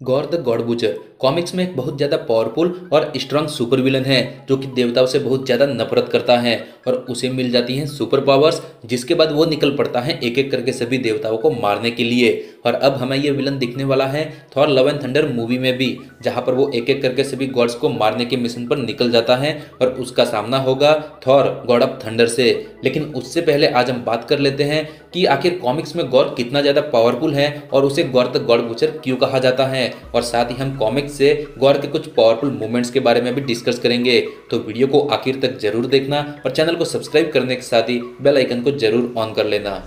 Gorr the God Butcher comics में एक बहुत ज़्यादा पावरफुल और स्ट्रांग सुपर विलन है, जो कि देवताओं से बहुत ज़्यादा नफरत करता है और उसे मिल जाती हैं सुपर पावर्स जिसके बाद वो निकल पड़ता है एक एक करके सभी देवताओं को मारने के लिए। और अब हमें ये विलन दिखने वाला है Thor Love and Thunder movie में भी, जहाँ पर वो एक एक करके सभी गॉड्स को मारने के मिशन पर निकल जाता है और उसका सामना होगा थॉर गॉड ऑफ़ थंडर से। लेकिन उससे पहले आज हम बात कर लेते हैं कि आखिर कॉमिक्स में गौर कितना ज़्यादा पावरफुल है और उसे गौर द गॉड बुचर क्यों कहा जाता है। और साथ ही हम कॉमिक्स से गौर के कुछ पावरफुल मूवमेंट्स के बारे में भी डिस्कस करेंगे। तो वीडियो को आखिर तक ज़रूर देखना और चैनल को सब्सक्राइब करने के साथ ही बेल आइकन को ज़रूर ऑन कर लेना।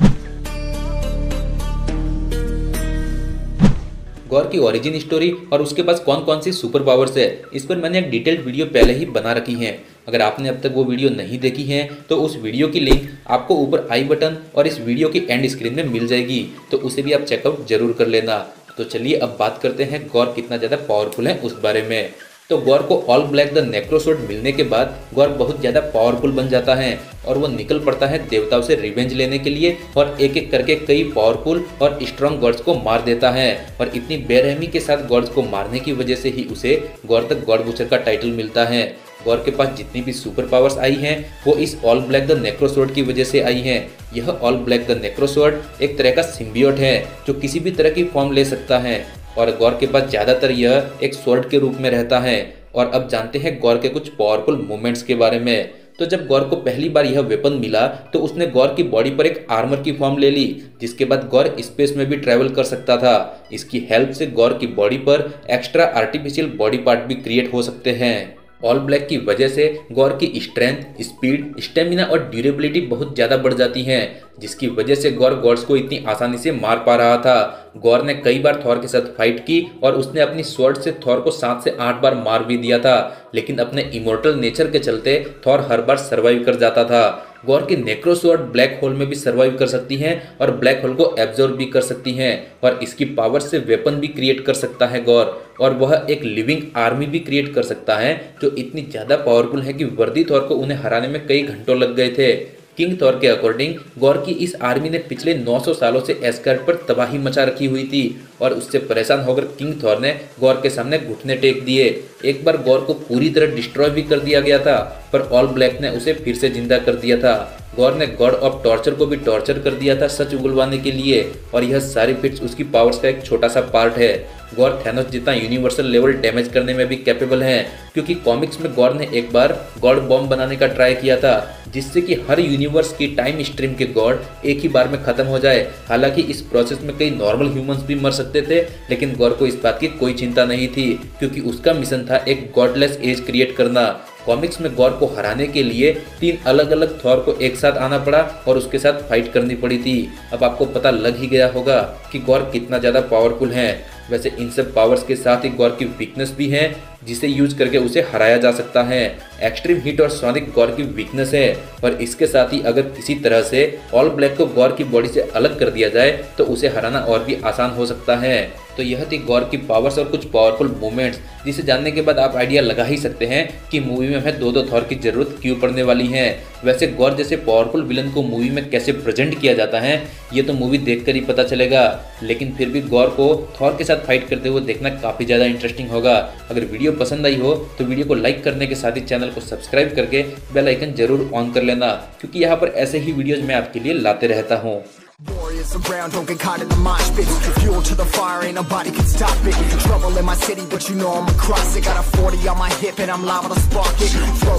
गौर की ओरिजिन स्टोरी और उसके पास कौन कौन सी सुपर पावर्स है, इस पर मैंने एक डिटेल्ड वीडियो पहले ही बना रखी है। अगर आपने अब तक वो वीडियो नहीं देखी है तो उस वीडियो की लिंक आपको ऊपर आई बटन और इस वीडियो की एंड स्क्रीन में मिल जाएगी। तो उसे भी आप चेकआउट ज़रूर कर लेना। तो चलिए अब बात करते हैं गौर कितना ज़्यादा पावरफुल है उस बारे में। तो गौर को ऑल ब्लैक द नेक्रोसोड मिलने के बाद गौर बहुत ज़्यादा पावरफुल बन जाता है और वो निकल पड़ता है देवताओं से रिवेंज लेने के लिए और एक एक करके कई पावरफुल और स्ट्रॉन्ग गॉड्स को मार देता है और इतनी बेरहमी के साथ गॉड्स को मारने की वजह से ही उसे गौर तक गॉड बुचर का टाइटल मिलता है। गौर के पास जितनी भी सुपर पावर्स आई हैं, वो इस ऑल ब्लैक द नेक्रोसोड की वजह से आई हैं। यह ऑल ब्लैक द नेक्रोसोड एक तरह का सिम्बियोट है, जो किसी भी तरह की फॉर्म ले सकता है। और गौर के पास ज़्यादातर यह एक स्वर्ड के रूप में रहता है। और अब जानते हैं गौर के कुछ पावरफुल मूवमेंट्स के बारे में। तो जब गौर को पहली बार यह वेपन मिला तो उसने गौर की बॉडी पर एक आर्मर की फॉर्म ले ली, जिसके बाद गौर स्पेस में भी ट्रेवल कर सकता था। इसकी हेल्प से गौर की बॉडी पर एक्स्ट्रा आर्टिफिशियल बॉडी पार्ट भी क्रिएट हो सकते हैं। ऑल ब्लैक की वजह से गौर की स्ट्रेंथ स्पीड स्टेमिना और ड्यूरेबिलिटी बहुत ज़्यादा बढ़ जाती है, जिसकी वजह से गौर गॉड्स को इतनी आसानी से मार पा रहा था। गौर ने कई बार थॉर के साथ फाइट की और उसने अपनी स्वर्ड से थॉर को सात से आठ बार मार भी दिया था, लेकिन अपने इमोर्टल नेचर के चलते थॉर हर बार सर्वाइव कर जाता था। गौर की नेक्रोसोर्ट ब्लैक होल में भी सर्वाइव कर सकती हैं और ब्लैक होल को एब्जॉर्व भी कर सकती हैं और इसकी पावर से वेपन भी क्रिएट कर सकता है गौर। और वह एक लिविंग आर्मी भी क्रिएट कर सकता है, जो इतनी ज़्यादा पावरफुल है कि वर्दी तौर को उन्हें हराने में कई घंटों लग गए थे। किंग थॉर के अकॉर्डिंग गौर की इस आर्मी ने पिछले 900 सालों से एस्कर्ट पर तबाही मचा रखी हुई थी और उससे परेशान होकर किंग थॉर ने गौर के सामने घुटने टेक दिए। एक बार गौर को पूरी तरह डिस्ट्रॉय भी कर दिया गया था, पर ऑल ब्लैक ने उसे फिर से ज़िंदा कर दिया था। गौर ने गॉड ऑफ़ टॉर्चर को भी टॉर्चर कर दिया था सच उगलवाने के लिए, और यह सारी फिट्स उसकी पावर्स का एक छोटा सा पार्ट है। गौर थैनोस जितना यूनिवर्सल लेवल डैमेज करने में भी कैपेबल है, क्योंकि कॉमिक्स में गौर ने एक बार गॉड बॉम्ब बनाने का ट्राई किया था, जिससे कि हर यूनिवर्स की टाइम स्ट्रीम के गॉड एक ही बार में खत्म हो जाए। हालाँकि इस प्रोसेस में कई नॉर्मल ह्यूमंस भी मर सकते थे, लेकिन गौर को इस बात की कोई चिंता नहीं थी, क्योंकि उसका मिशन था एक गॉडलेस एज क्रिएट करना। कॉमिक्स में गौर को हराने के लिए तीन अलग अलग थॉर को एक साथ आना पड़ा और उसके साथ फाइट करनी पड़ी थी। अब आपको पता लग ही गया होगा कि गौर कितना ज़्यादा पावरफुल है। वैसे इन सब पावर्स के साथ ही गौर की वीकनेस भी है, जिसे यूज़ करके उसे हराया जा सकता है। एक्सट्रीम हीट और सोनिक गौर की वीकनेस है और इसके साथ ही अगर किसी तरह से ऑल ब्लैक को गौर की बॉडी से अलग कर दिया जाए तो उसे हराना और भी आसान हो सकता है। तो यह थी गौर की पावर्स और कुछ पावरफुल मूवमेंट्स जिसे जानने के बाद आप आइडिया लगा ही सकते हैं कि मूवी में हमें दो दो थॉर की ज़रूरत क्यों पड़ने वाली है। वैसे गौर जैसे पावरफुल विलन को मूवी में कैसे प्रेजेंट किया जाता है, ये तो मूवी देखकर ही पता चलेगा। लेकिन फिर भी गौर को थॉर के साथ फाइट करते हुए देखना काफ़ी ज़्यादा इंटरेस्टिंग होगा। अगर वीडियो पसंद आई हो तो वीडियो को लाइक करने के साथ ही चैनल को सब्सक्राइब करके बेल आइकन ज़रूर ऑन कर लेना, क्योंकि यहाँ पर ऐसे ही वीडियोज़ मैं आपके लिए लाते रहता हूँ। Warriors around, don't get caught in the mosh pit Fuel to the fire, ain't nobody can stop it. Trouble in my city, but you know I'm across it Got a 40 on my hip and I'm liable to spark it. Flow